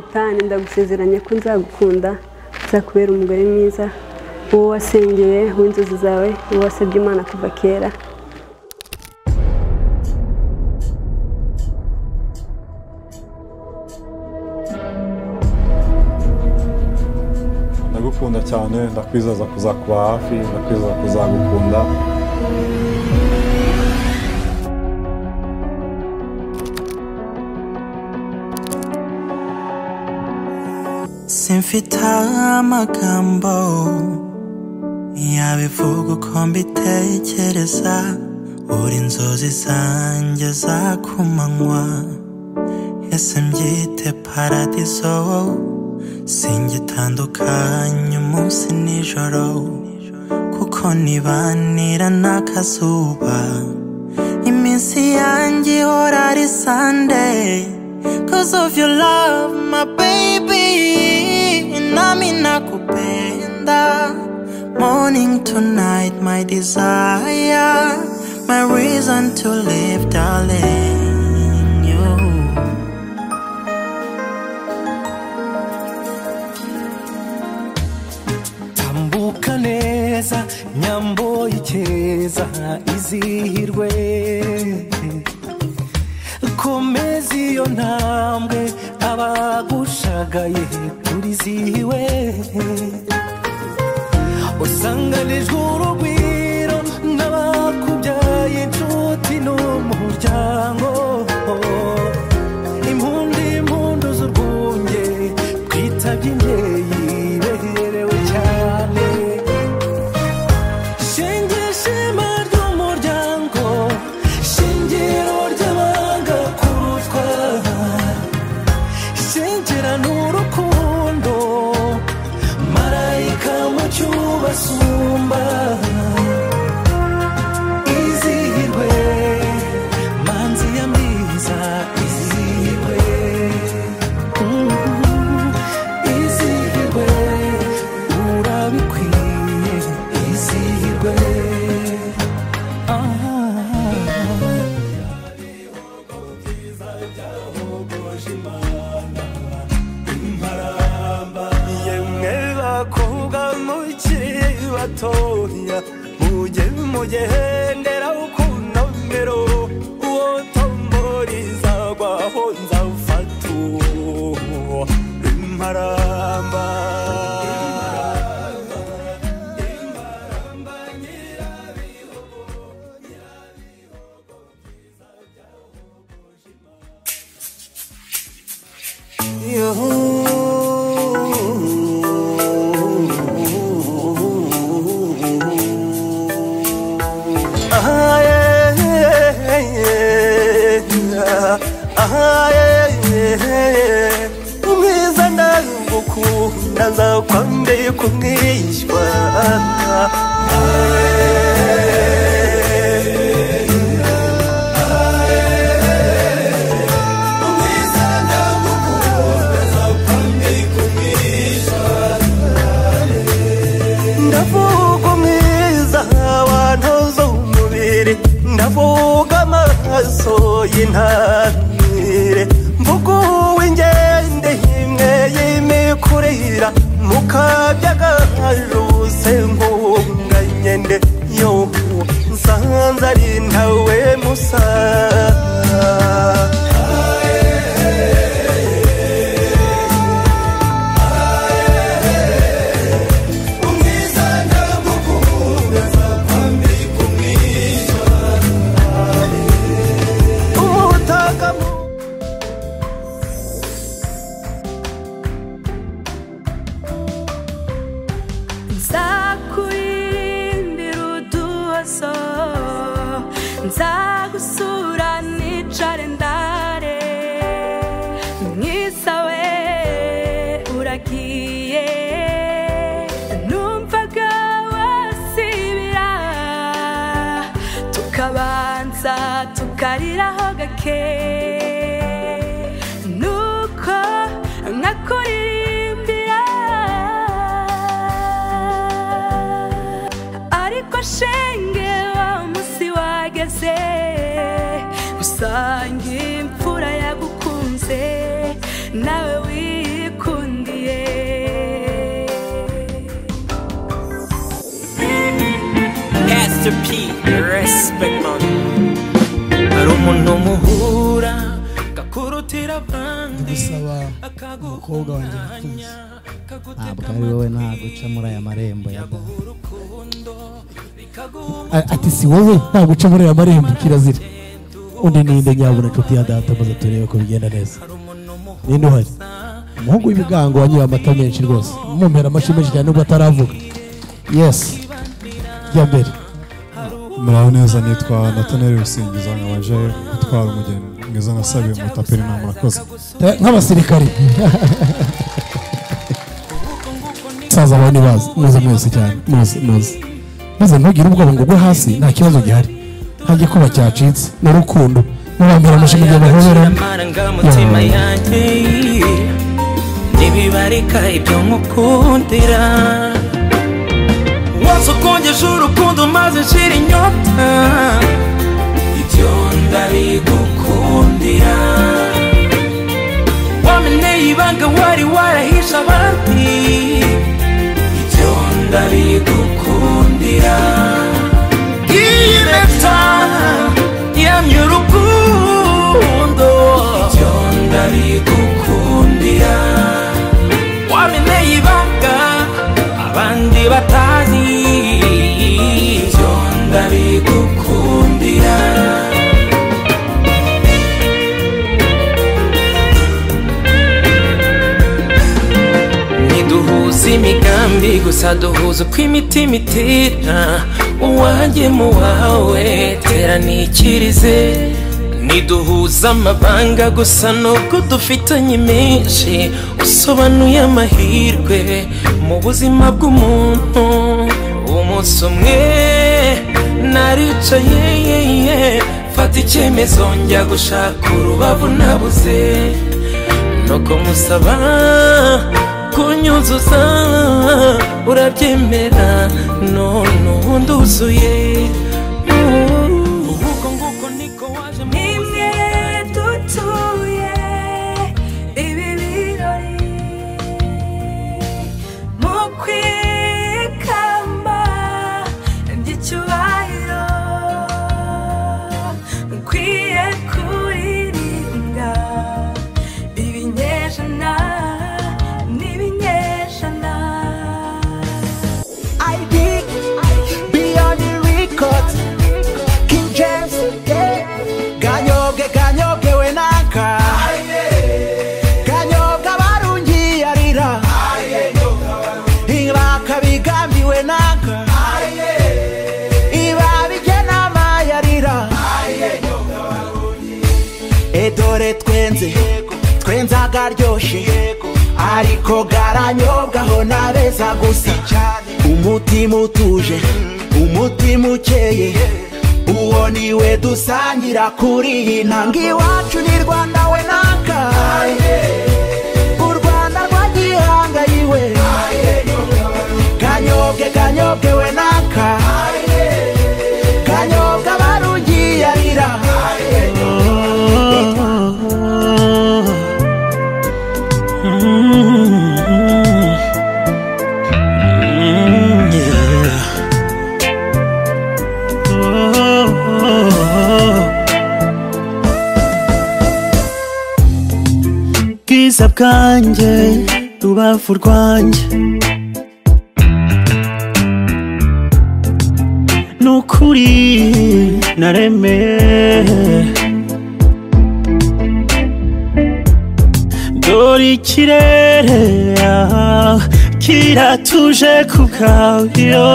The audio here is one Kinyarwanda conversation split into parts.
jonathan ndagusezeranya ko nzagukunda. Nzakubera umugore mwiza uwo wasengeye w'inzozi zawe uwo wasabye imana kuva kera. Ndagukunda cyane ndakwizeza kuzakuba hafi ndakwizeza kuzagukunda. Simfite amagambo yabivuga uko mbitekereza uri inzozi zanjye za ku manywa. Ese mbyite paradizo? Singitandukanye umunsi nijoro. Kuko nibanira n'akazuba. Iminsi yanjye ihora ari sunday. Cause of your love my baby. Nami nakupenda. Morning to night my desire. My reason to live darling you. Tambuka neza nyambo y'ikeza izihirwe komeza iyo ntambwe abagushagaye turizihiwe usanganijwe urugwiro oye. Oh yeah. Nzakwambeye kumwishywa ndavuga umwiza wantoza umubiri ndavuga amaraso y'intamire mukabyagajuse nkunganye nde yo nsanze ari ntawe musa respect man hari umuntu muhura gakurutira abandi umukobwa wanjye wifuza ntabwo ari wowe ntabwo uca muri aya marembo ya ati si wowe ntabwo uca muri aya marembo kirazira undi ninde nyabuna inshuti ya data maze turebe ko bigenda neza ninde uhari umuhungu w'ibigango wanyoye amata menshi rwose mumpera amashyi menshi cyane nubwo ataravuga yesi jya mbere muraho neza nitwa nataneri rusingiza nkabaje gutwara umugeni. Mwiza nasabiye mu taperi nta murakoze. Eh, nk'abasirikari. Saza bawe nibazi muze mwese cyane muze muze maze ntugire ubwoba ngo ugwe hasi nta kibazo gihari. Nta gikuba cyacitse n'urukundo mubambira amashyi igihe bahobera amarangamutima yanjye ntibibarika ibyo nkukundira. wose ukongeje urukundo maze nshira inyota. Ibyo ndabigukundira wameneye ibanga wari warahishe abandi. Ibyo ndabigukundira iyi leta yamye urukundo. Ibyo ndabigukundira wameneye ibanga abandi batazi. Imigambi gusa duhuza uko imitima itera uwanjye mu wawe tera nikirize ntiduhuza amabanga gusa nubwo dufitanye menshi usobanuye amahirwe mu buzima bw'umuntu. Umunsi umwe naricaye fata icyemezo njya gushaka urubavu nabuze. Nuko musaba kunyuzuza urabyemera none ubu nduzuye. Uhuko nguko niko waje mu nimwe agaryoshye ariko garanyobwaho nabeza gusa umutima utuje umutima ukeye uwo ni we dusangira kuri iyi ntanga iwacu ni rwanda we nakaye u rwanda rwa gihanga yiwe kanyobwe kanyobwe we naka. Bwanjye rubavu rwanjye. Nukuri naremeye dore ikirere kiratuje ku bwayo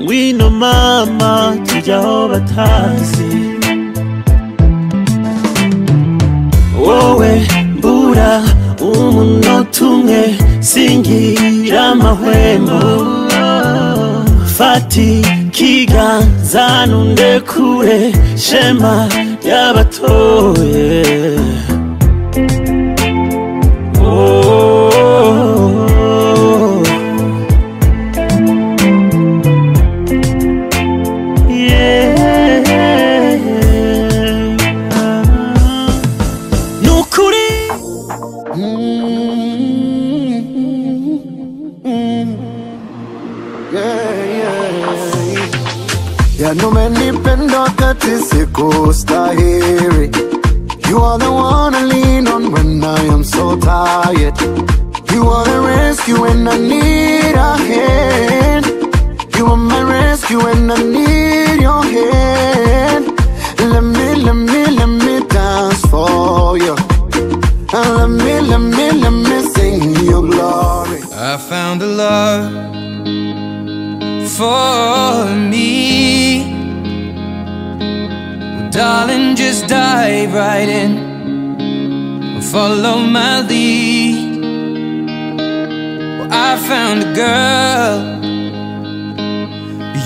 ngwino mama tujya aho batazi. Wowe mbura umunota umwe singira amahwemo. Kiganza nunde kure shema ry'abatoye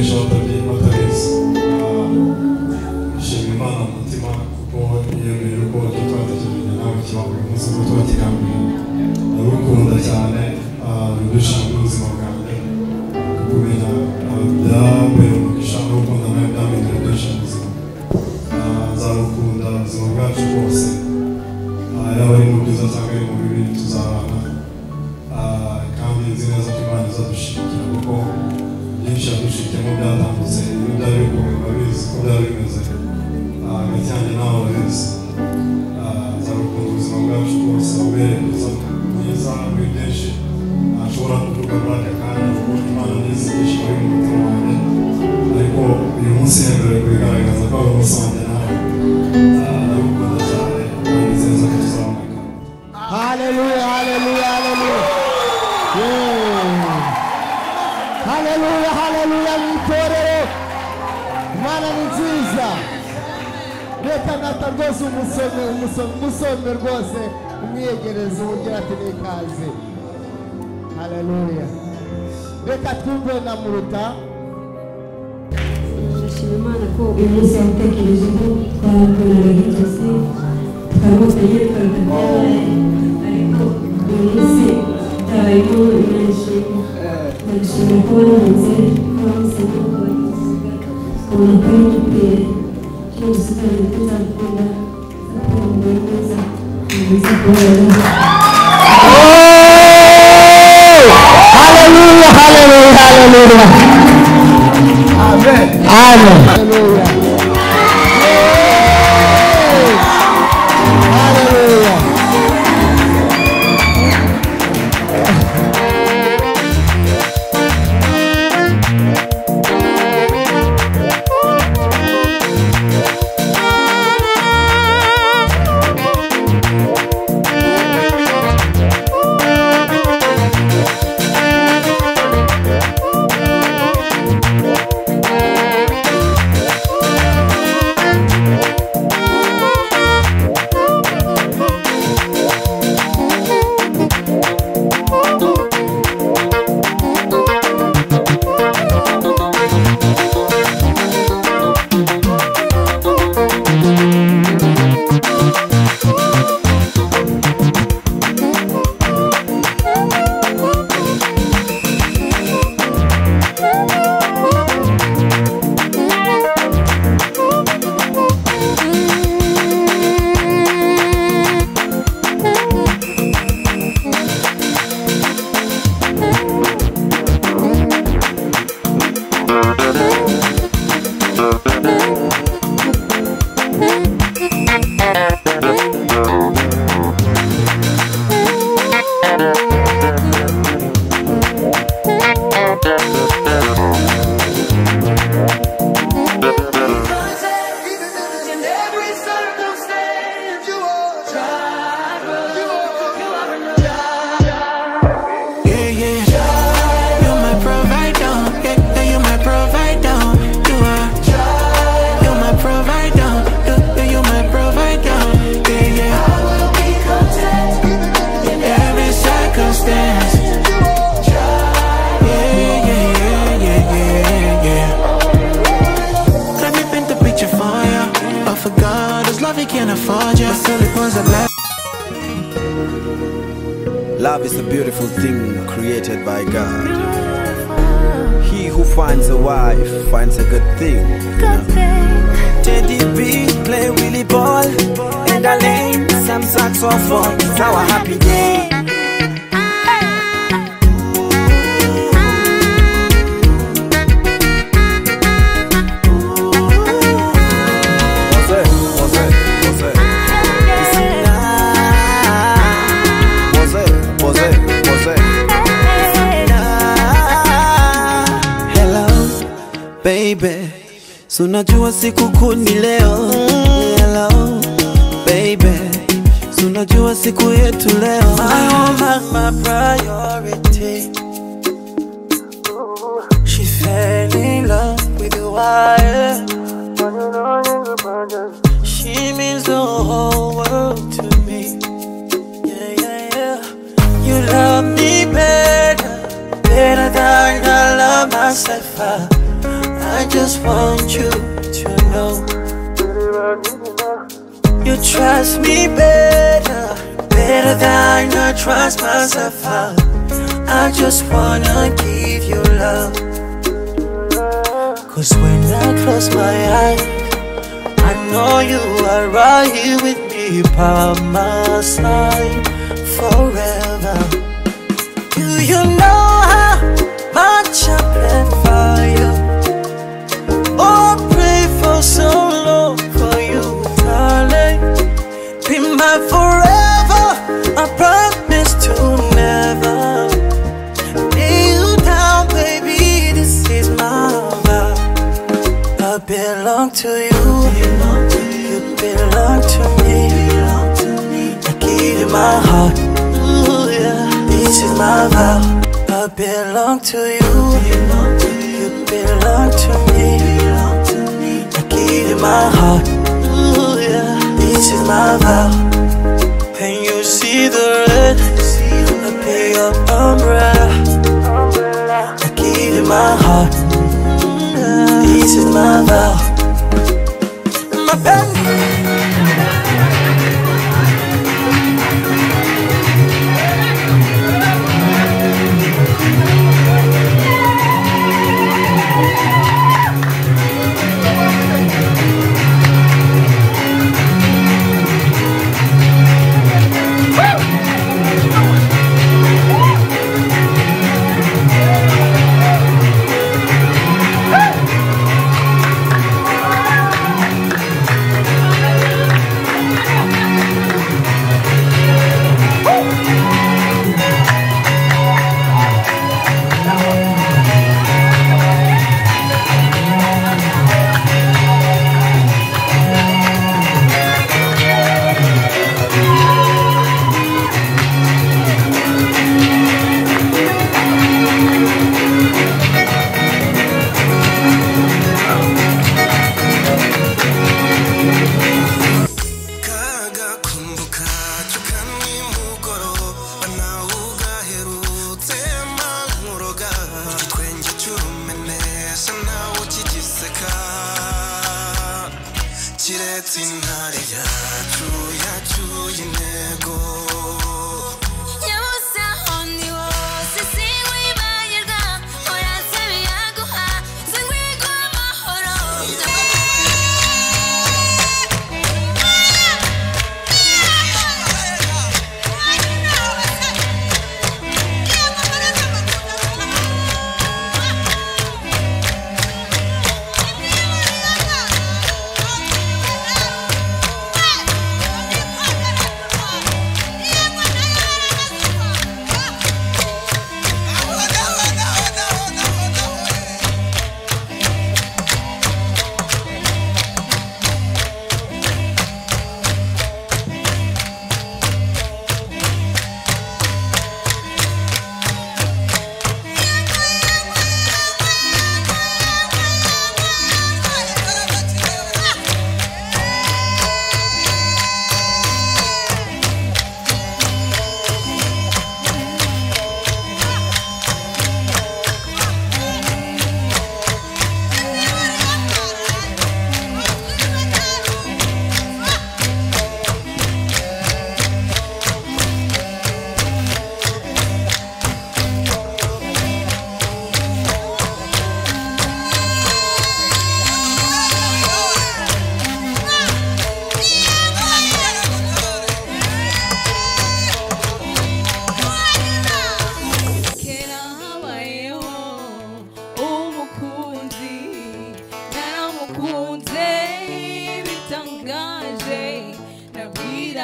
les gens Cardoso Mussomer, Mussomer Gose, Niegeres, Ugiratini Kazi. Aleluia. Reka tuve na muruta. Nashimimana ko umunsi yatekerejeho twakoraga hirya se tukamutegera tukamutegera ariko uyu munsi byabayeho imanishimwe ndabishimira ko baramutse ko bamusabye ko bamusiga ukuntu kuri gitera hallelujah, hallelujah, hallelujah. Amen. Amen. Hallelujah. Love is a beautiful thing created by God. He who finds a wife finds a good thing. Teddy B play Willie ball in the lane. Some saxophone. It's our happy day. So unajua siku ni leo. Hello, baby. So unajua siku yetu leo. My woman, my priority. She fell in love with the wire. She means the whole world to me. Yeah, yeah, yeah. You love me better, better than I love myself. I, I just want you to know. You trust me better, better than I trust myself. I, I just wanna give you love. Cause when I close my eyes, I know you are right here with me by my side forever. Do you know how much I plan for my forever. I promise to never lay you down, baby. This is my vow. I belong to you. You belong to me. I give you my heart. Ooh, yeah. This is my vow. I belong to you. You belong to me. I give you my heart. Ooh, yeah. This is my vow. Pay your umbrella. I give you my heart. This is my vow. Kiretse intare yacu yacuye intego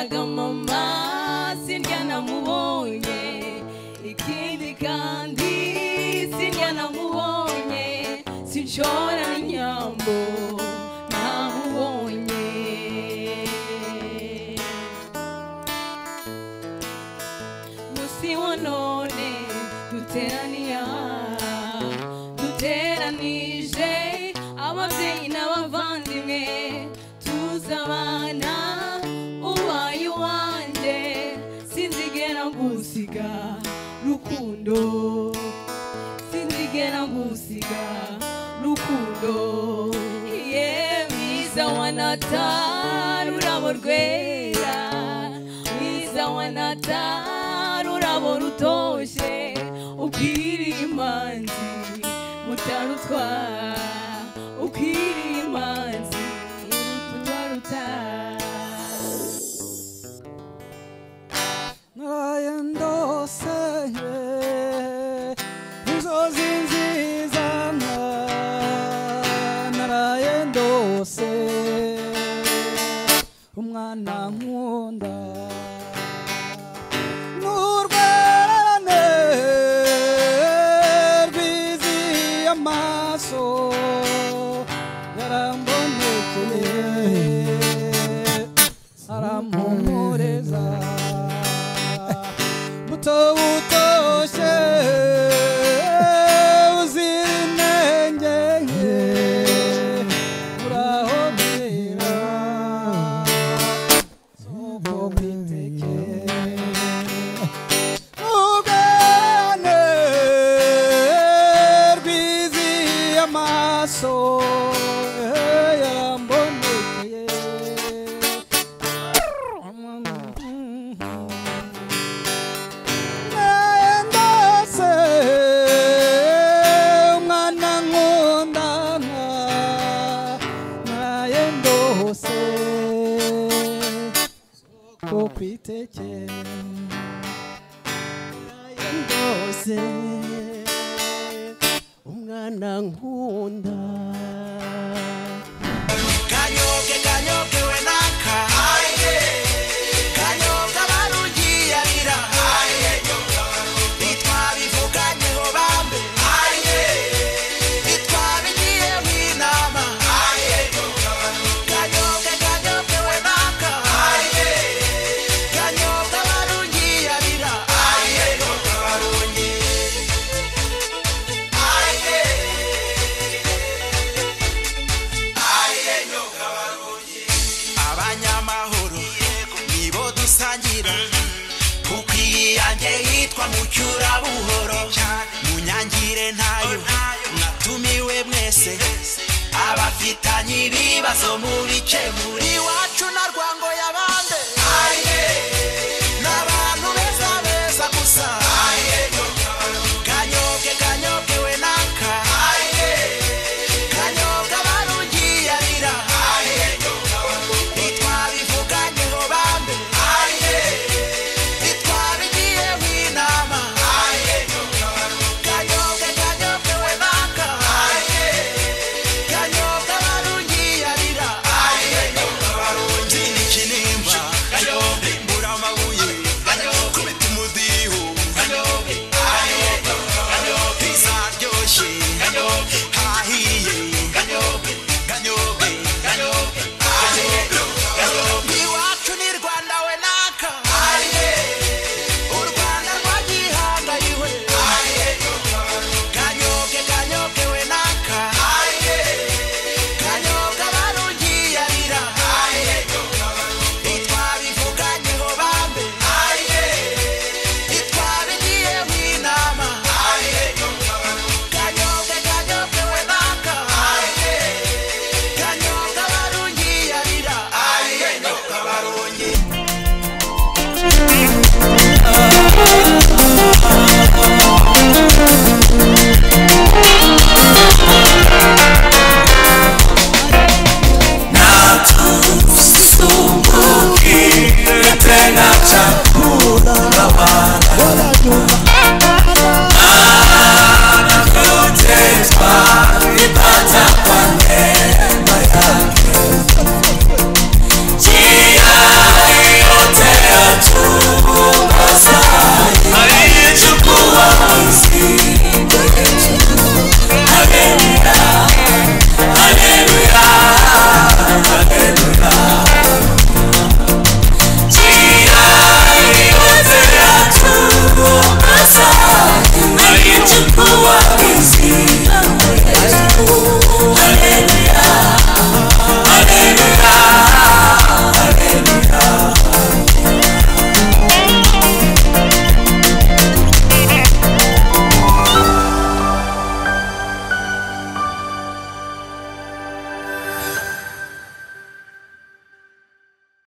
agamama sindya muone, ikindi kandi sindya namubonye ni. natari urabo rwera mwiza wa natari urabo rutoshye ubwira imanzi mutarutwara na ngunda mundo. Czemu